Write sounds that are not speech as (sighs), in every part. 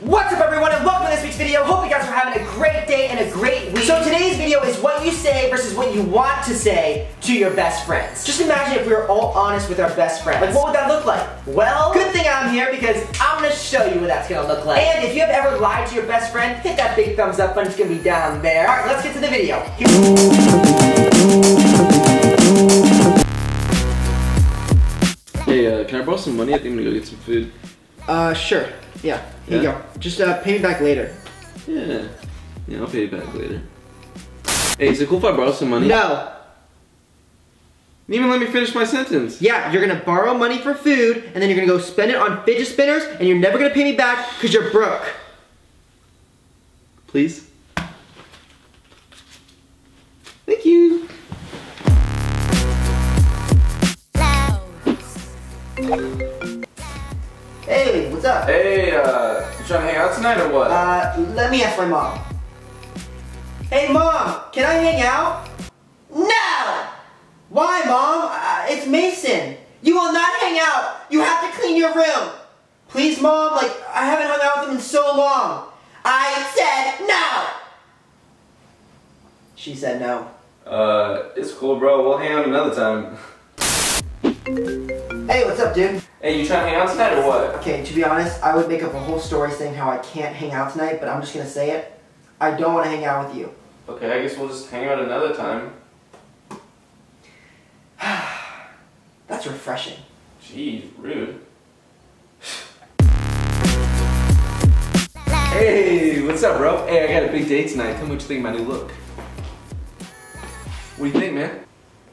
What's up everyone and welcome to this week's video. Hope you guys are having a great day and a great week. So today's video is what you say versus what you want to say to your best friends. Just imagine if we were all honest with our best friends. Like what would that look like? Well, good thing I'm here because I'm gonna show you what that's gonna look like. And if you have ever lied to your best friend, hit that big thumbs up button, it's gonna be down there. Alright, let's get to the video. Hey, uh, can I borrow some money? I think I'm gonna go get some food. Uh, sure. Yeah, here Yeah. you go. Just uh, pay me back later. Yeah. Yeah, I'll pay you back later. Hey, is it cool if I borrow some money? No. You even let me finish my sentence. Yeah, you're gonna borrow money for food, and then you're gonna go spend it on fidget spinners, and you're never gonna pay me back because you're broke. Please? Thank you. Hey, what's up? Hey, uh, you trying to hang out tonight or what? Uh, let me ask my mom. Hey, mom, can I hang out? No! Why, mom? Uh, it's Mason. You will not hang out. You have to clean your room. Please, mom, like, I haven't hung out with him in so long. I said no! She said no. Uh, it's cool, bro. We'll hang out another time. Hey, what's up, dude? Hey, you trying to hang out tonight or what? Okay, to be honest, I would make up a whole story saying how I can't hang out tonight, but I'm just gonna say it. I don't want to hang out with you. Okay, I guess we'll just hang out another time. (sighs) That's refreshing. Jeez, rude. (laughs) Hey, what's up, bro? Hey, I got a big date tonight. Tell me what you think of my new look. What do you think, man?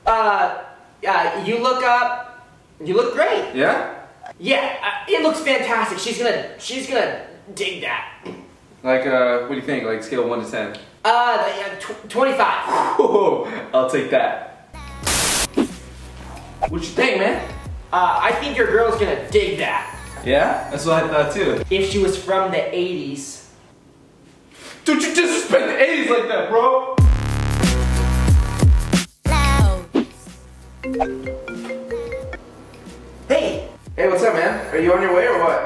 Uh, uh, you look up. You look great. Yeah? Yeah, uh, it looks fantastic. She's gonna, she's gonna dig that. Like, uh, what do you think? Like, scale 1 to 10? Uh, the, tw- 25. Oh, (laughs) I'll take that. What you think, man? Uh, I think your girl's gonna dig that. Yeah? That's what I thought too. If she was from the 80s. Don't you disrespect the 80s like that, bro! Are you on your way or what?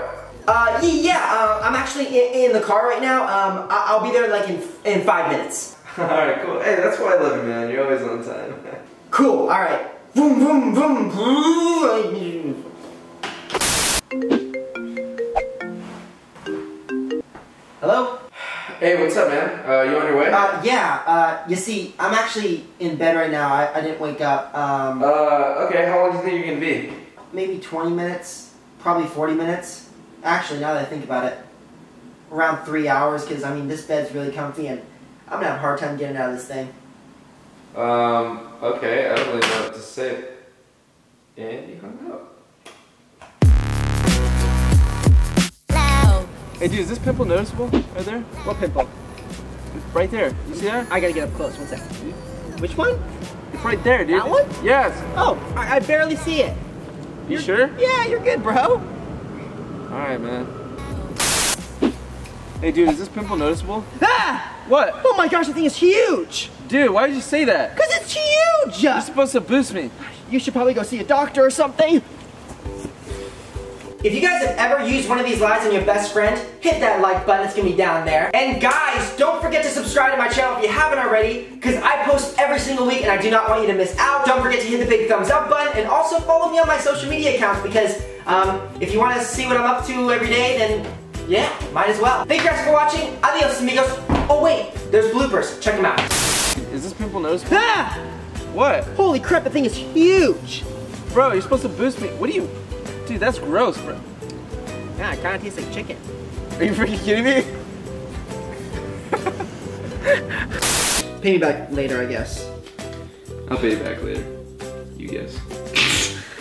uh, yeah, uh, I'm actually in, in the car right now. Um, I- I'll be there like in, in five minutes. (laughs) Alright, cool. Hey, that's why I love you, man. You're always on time. (laughs) Cool, alright. Boom, boom, boom, boom. Hello? hey, what's up, man? Uh, you on your way? Uh, yeah, uh, you see, I'm actually in bed right now. I, I didn't wake up. Um, Uh, okay, how long do you think you're gonna be? maybe 20 minutes, probably 40 minutes. Actually, now that I think about it, around three hours, because, I mean, this bed's really comfy, and I'm gonna have a hard time getting out of this thing. Um, okay, I don't really know what to say. And you hung up. Hey dude, is this pimple noticeable right there? What pimple? Right there. You see that? I gotta get up close, one second. Which one? It's right there, dude. That one? Yes. Oh, I, I barely see it. You sure? Yeah, you're good, bro. Alright, man. Hey dude, is this pimple noticeable? Ah! What? Oh my gosh, the thing is huge! Dude, why did you say that? Because it's huge! You're supposed to boost me. You should probably go see a doctor or something. If you guys have ever used one of these lies on your best friend, hit that like button, it's gonna be down there. And guys, don't forget to subscribe to my channel if you haven't already, because I post every single week and I do not want you to miss out. Don't forget to hit the big thumbs up button and also follow me on my social media accounts because um, if you want to see what I'm up to every day, then yeah, might as well. Thank you guys for watching. Adios, amigos. Oh wait, there's bloopers. Check them out. Is this pimple nose? Ah! What? Holy crap, the thing is huge. Bro, you're supposed to boost me. What are you? Dude, that's gross, bro. Yeah, it kind of tastes like chicken. Are you freaking kidding me? Pay me back later, I guess. I'll pay you back later. You guess. (laughs)